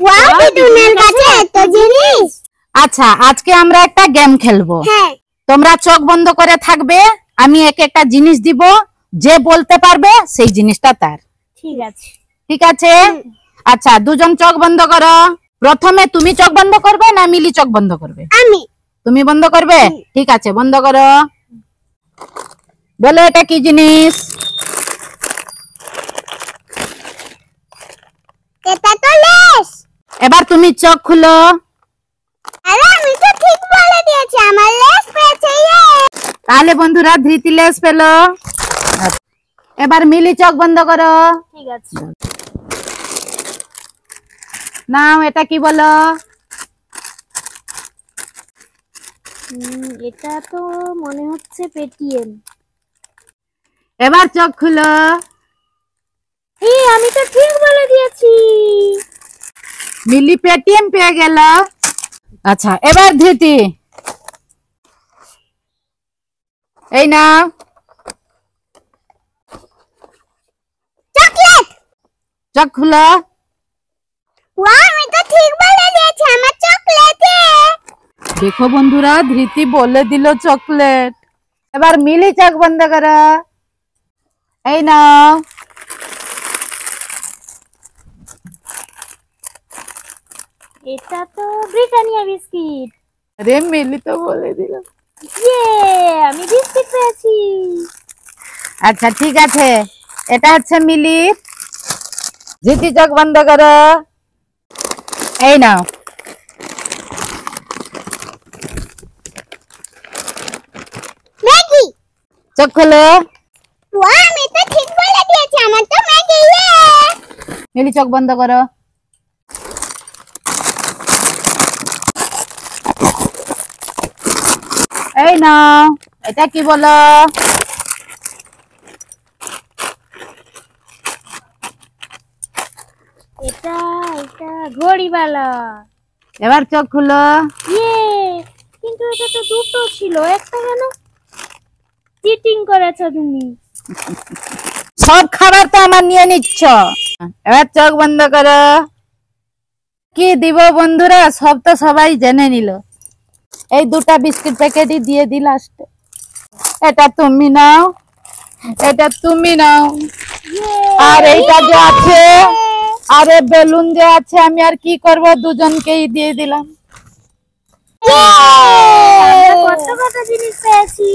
Wow কাছে এত জিনিস। আচ্ছা আজকে আমরা একটা গেম খেলব। হ্যাঁ। তোমরা চোখ বন্ধ করে থাকবে আমি এক একটা জিনিস দিব যে বলতে পারবে সেই জিনিসটা তার। ঠিক আছে। ঠিক আছে? আচ্ছা দুজন চোখ বন্ধ করো। প্রথমে তুমি চোখ বন্ধ করবে না মিলি চোখ বন্ধ করবে? আমি। তুমি বন্ধ করবে? ঠিক আছে বন্ধ করো। বলো এটা কি জিনিস এটা তো লেস এবার তুমি চোখ খুলো। আরে আমি তো ঠিক বলে দিয়েছি আমার লেস পেয়েছে ইয়ে। তাহলে বন্ধুরা ধৃতি লেস পেল। এবার মিলি চোখ বন্ধ করো। ঠিক আছে। নাও এটা কি বলো? এটা তো মনে হচ্ছে পেটিএম। এবার চোখ খুলো। এই আমি তো ঠিক বলে দিয়েছি মিলি পেটিএম পেয়ে গেল। আচ্ছা এবার ধৃতি। এই না চোখ খুলো। দেখো বন্ধুরা ধৃতি বলে দিল চকলেট। এবার মিলি চোখ বন্ধ করো। এই না এটা তো ব্রিটানিয়া বিস্কিট। রে মিলি তো বলে দিল ইয়ে আমি বিস্কিট পেয়েছি। আচ্ছা ঠিক আছে। এটা হচ্ছে মিলি ধৃতি চোখ বন্ধ করো। এই নাও। চোখ খোলো। আমি তো ঠিক বলে দিয়েছি আমার তো ম্যাগি মিলি চোখ বন্ধ করো। এই নাও এটা কি বলো? এটা এটা ঘড়িওয়ালা এবার চোখ খুলো। ইয়ে কিন্তু এটা তো দুটো ছিল একটা কেন? চিটিং করেছ তুমি। সব খাবার তো আমার নিয়ে নিচ্ছ। এবার চোখ বন্ধ করো। কি দিব বন্ধুরা সব তো সবাই জেনে নিল। এই দুটা বিস্কিট প্যাকেটই দিয়ে দি লাস্টে। এটা তুমি নাও। এটা তুমি নাও। আর এইটা যে আছে আরে বেলুন যে আছে আমি আর কি করব? দুজনকেই দিয়ে দিলাম। কত কত জিনিস পেয়েছি।